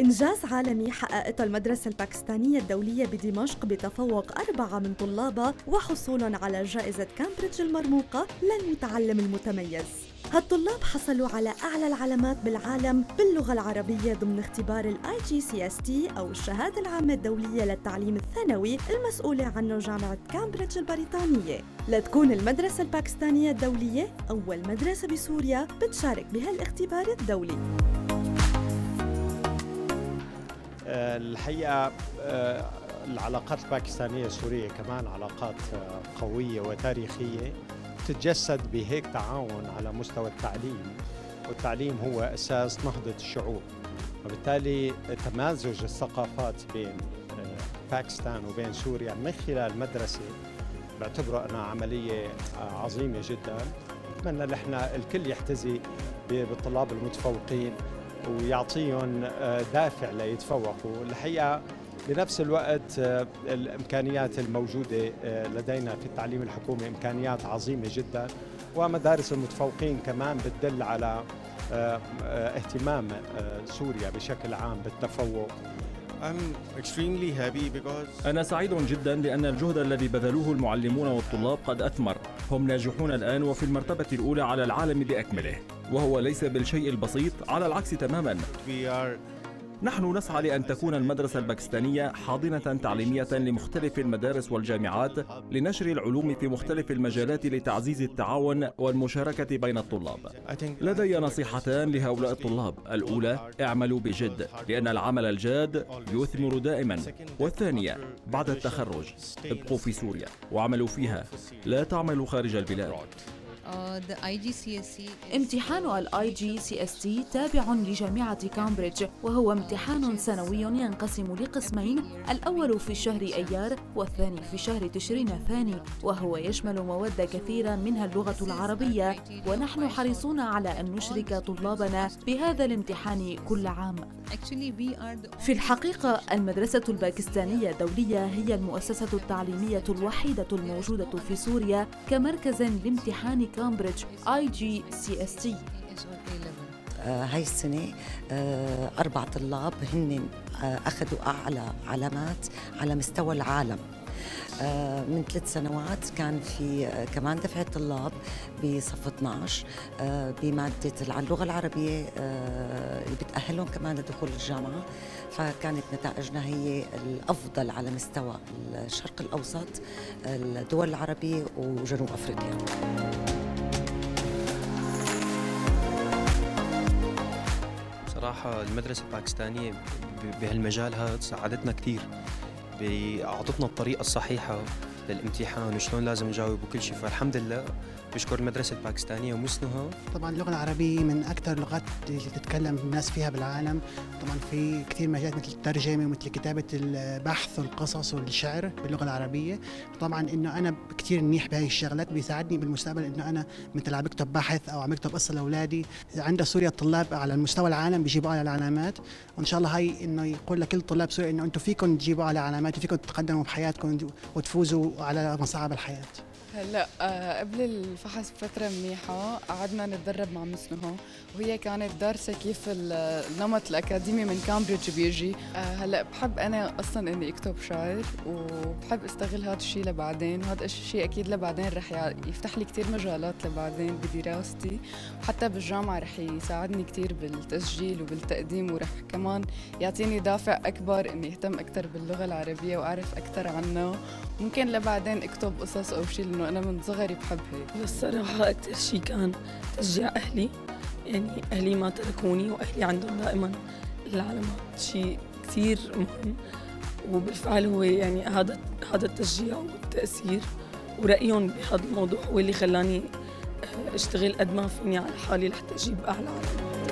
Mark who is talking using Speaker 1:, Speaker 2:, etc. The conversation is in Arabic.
Speaker 1: إنجاز عالمي حققته المدرسة الباكستانية الدولية بدمشق بتفوق أربعة من طلابها وحصولا على جائزة كامبريدج المرموقة للمتعلم المتميز. هالطلاب حصلوا على أعلى العلامات بالعالم باللغة العربية ضمن اختبار IGCSE أو الشهادة العامة الدولية للتعليم الثانوي المسؤولة عنه جامعة كامبريدج البريطانية. لتكون المدرسة الباكستانية الدولية أول مدرسة بسوريا بتشارك بهالاختبار الدولي.
Speaker 2: الحقيقة آه، العلاقات الباكستانية السورية كمان علاقات آه، قوية وتاريخية تتجسد بهيك تعاون على مستوى التعليم والتعليم هو أساس نهضة الشعوب. وبالتالي تمازج الثقافات بين آه، باكستان وبين سوريا من خلال المدرسة بعتبره أنها عملية عظيمة جدا. أتمنى نحن الكل يحتذي بالطلاب المتفوقين. ويعطيهم آه، دافع ليتفوقوا. الحقيقة بنفس الوقت آه، الإمكانيات الموجودة آه، لدينا في التعليم الحكومي إمكانيات عظيمة جدا ومدارس المتفوقين كمان بتدل على اهتمام سوريا بشكل عام بالتفوق.
Speaker 3: أنا سعيد جدا لأن الجهد الذي بذلوه المعلمون والطلاب قد أثمر. هم ناجحون الآن وفي المرتبة الأولى على العالم بأكمله وهو ليس بالشيء البسيط على العكس تماما. نحن نسعى لأن تكون المدرسة الباكستانية حاضنة تعليمية لمختلف المدارس والجامعات لنشر العلوم في مختلف المجالات لتعزيز التعاون والمشاركة بين الطلاب. لدي نصيحتان لهؤلاء الطلاب. الأولى اعملوا بجد لأن العمل الجاد يثمر دائما. والثانية بعد التخرج ابقوا في سوريا واعملوا فيها. لا تعملوا خارج البلاد.
Speaker 4: امتحان ال IGCSE تابع لجامعة كامبريدج وهو امتحان سنوي ينقسم لقسمين الأول في شهر أيار والثاني في شهر تشرين الثاني وهو يشمل مواد كثيرة منها اللغة العربية ونحن حريصون على أن نشرك طلابنا بهذا الامتحان كل عام. في الحقيقة المدرسة الباكستانية الدولية هي المؤسسة التعليمية الوحيدة الموجودة في سوريا كمركز لامتحان كامبريدج اي جي سي اس تي
Speaker 5: هاي السنة آه، أربع طلاب هن آه، أخذوا أعلى علامات على مستوى العالم. آه، من ثلاث سنوات كان في كمان دفعة طلاب بصف 12 بمادة اللغة العربية اللي بتأهلهم كمان لدخول الجامعة. فكانت نتائجنا هي الأفضل على مستوى الشرق الأوسط الدول العربية وجنوب أفريقيا.
Speaker 6: صراحة المدرسة الباكستانية بهالمجال هذا ساعدتنا كثير أعطتنا الطريقة الصحيحة للامتحان وشلون لازم نجاوب وكل شيء. فالحمد لله بشكر المدرسة الباكستانية ومسنها.
Speaker 7: طبعا اللغة العربية من أكثر اللغات اللي تتكلم الناس فيها بالعالم. طبعا في كثير مجالات مثل الترجمة ومثل كتابة البحث والقصص والشعر باللغة العربية. طبعا إنه أنا كثير منيح بهي الشغلات بيساعدني بالمستقبل إنه أنا مثل عم بكتب بحث أو عم بكتب قصة لأولادي. عند سوريا الطلاب على المستوى العالم بيجيبوا على العلامات. وإن شاء الله هاي إنه يقول لكل طلاب سوريا إنه أنتم فيكم تجيبوا على علامات وفيكم تتقدموا بحياتكم وتفوزوا على مصاعب الحياة.
Speaker 8: هلا آه قبل الفحص بفترة منيحة قعدنا نتدرب مع مسنه وهي كانت دارسة كيف النمط الأكاديمي من كامبريدج بيجي. آه هلا بحب أنا أصلا إني أكتب شعر وبحب أستغل هذا الشيء لبعدين وهذا الشيء أكيد لبعدين رح يفتح لي كثير مجالات لبعدين بدراستي. وحتى بالجامعة رح يساعدني كثير بالتسجيل وبالتقديم ورح كمان يعطيني دافع أكبر إني أهتم أكثر باللغة العربية وأعرف أكثر عنها ممكن لبعدين اكتب قصص أو شيء لأنه أنا من صغري بحب هيك
Speaker 9: الصراحه أكثر شيء كان تشجيع أهلي يعني أهلي ما تركوني وأهلي عندهم دائما العلامات شيء كثير مهم وبالفعل هو يعني هذا هذا التشجيع والتأثير ورأيهم بهذا الموضوع هو اللي خلاني آه، أشتغل قد ما فيني على حالي لحتى أجيب أعلى علامات